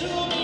to